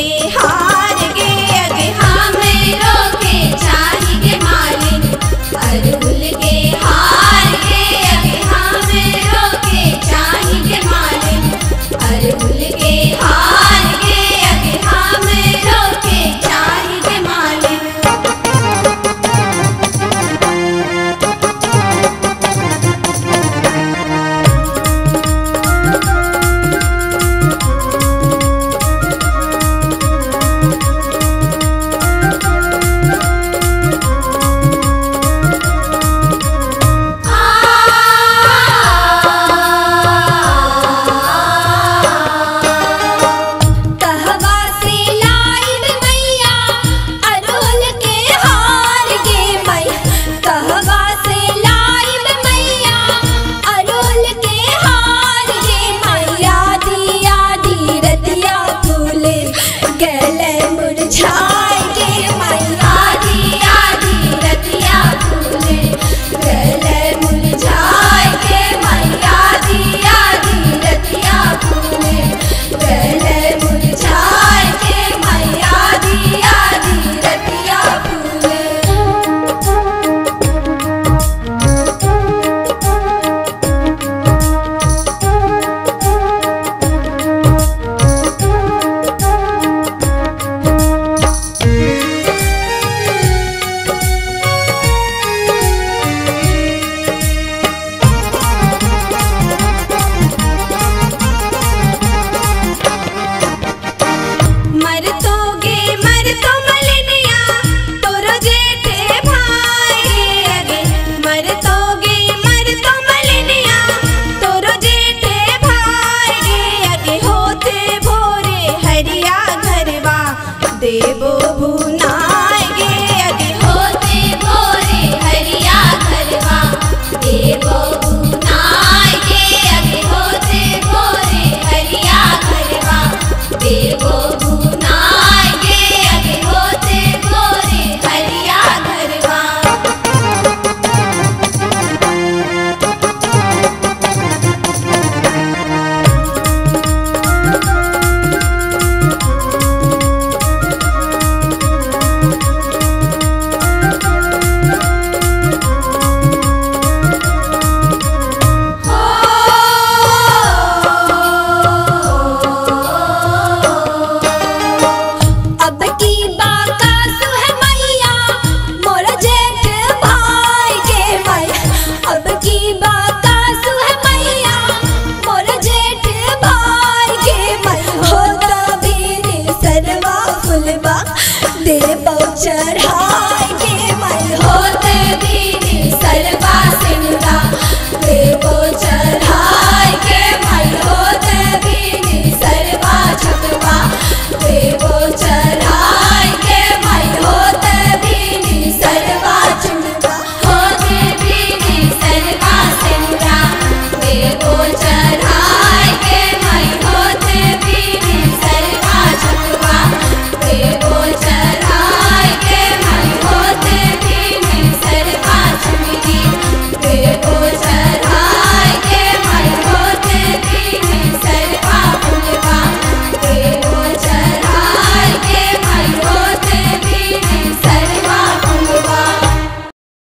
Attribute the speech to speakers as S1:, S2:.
S1: के हाथ quero should have.